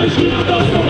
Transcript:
Imagina o nosso